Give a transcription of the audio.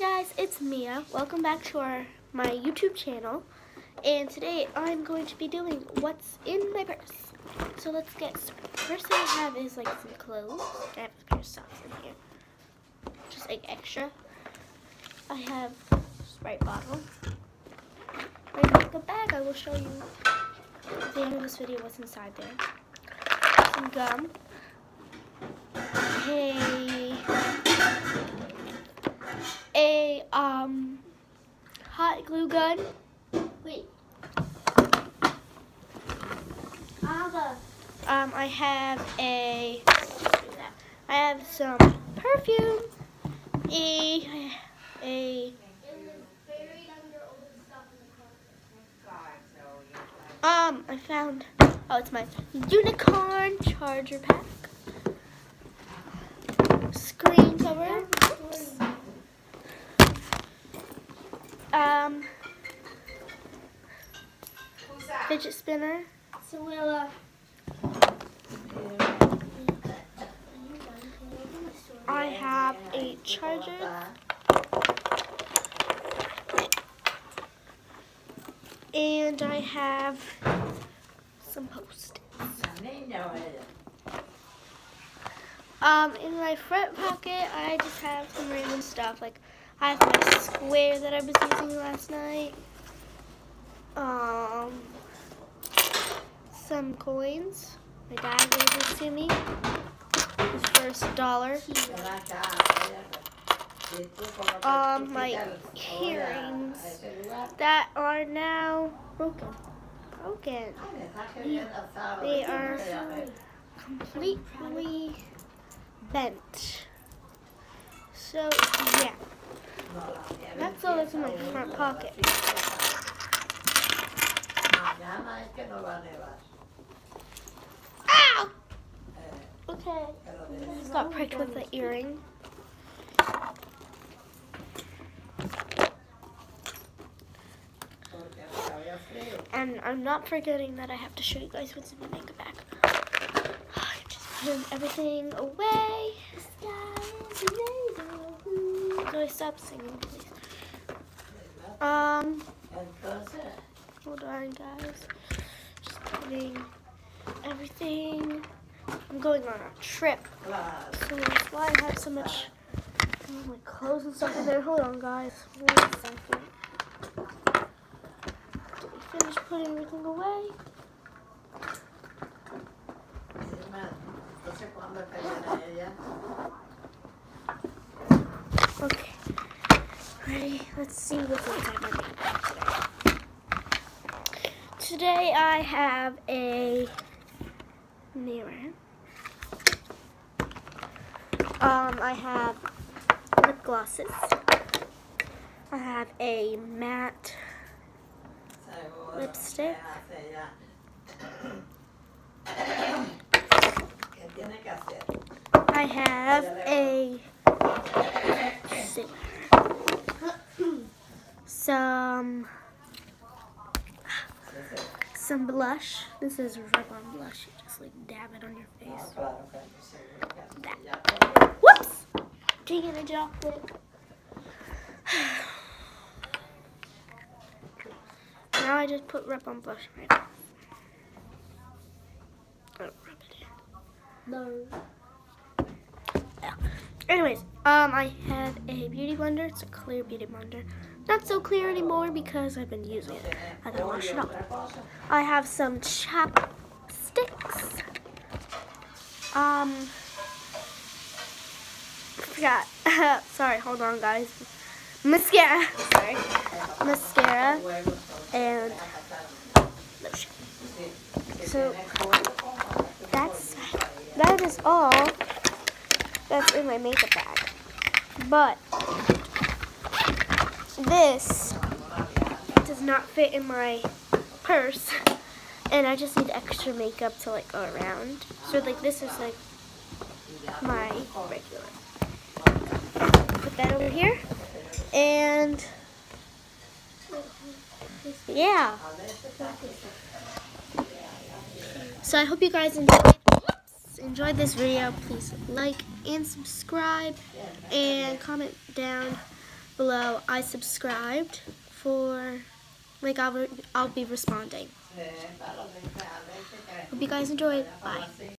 guys, it's Mia. Welcome back to our my YouTube channel. And today I'm going to be doing what's in my purse. So let's get started. First thing I have is like some clothes. I have a pair of socks in here. Just like extra. I have Sprite bottle. My makeup bag, I will show you at the end of this video what's inside there. Some gum. Hey um hot glue gun. Wait. Um, I have a. I have some perfume. A a. Um, I found. Oh, it's my unicorn charger pack. Fidget spinner. Sawilla. I have a charger. And I have some post-its. Um, in my front pocket, I just have some random stuff like I have my square that I was using last night. Um, some coins. My dad gave this to me. His first dollar. Um, my earrings that are now broken. Broken. They are completely bent. So, yeah. That's all that's in my front pocket. Ow! Okay. Got pricked with the earring. And I'm not forgetting that I have to show you guys what's in my makeup bag. Just putting everything away. No, stop singing, please. Um, hold on, guys. Just putting everything. I'm going on a trip, so that's why I have so much oh, my clothes and stuff in there. Hold on, guys. One second. Did we finish putting everything away? Okay. Ready? Let's see what's inside my bag today. Today I have a mirror. Um, I have lip glosses. I have a matte lipstick. I have a some some blush. This is rub-on blush. You just like dab it on your face. That. Whoops! It, I dropped now I just put rub-on blush right now. I don't rub it in. No. Yeah. Anyways, um, I have a beauty blender. It's a clear beauty blender. Not so clear anymore because I've been using it. I gotta wash it off. I have some chapsticks. Um, forgot. Sorry, hold on, guys. Mascara. Sorry. Mascara and lotion. So that's that is all that's in my makeup bag. But this does not fit in my purse. And I just need extra makeup to like go around. So like this is like my regular. Put that over here. And yeah. So I hope you guys enjoyed enjoyed this video, please like and subscribe and comment down below I subscribed for like I'll, I'll be responding. Hope you guys enjoyed. Bye.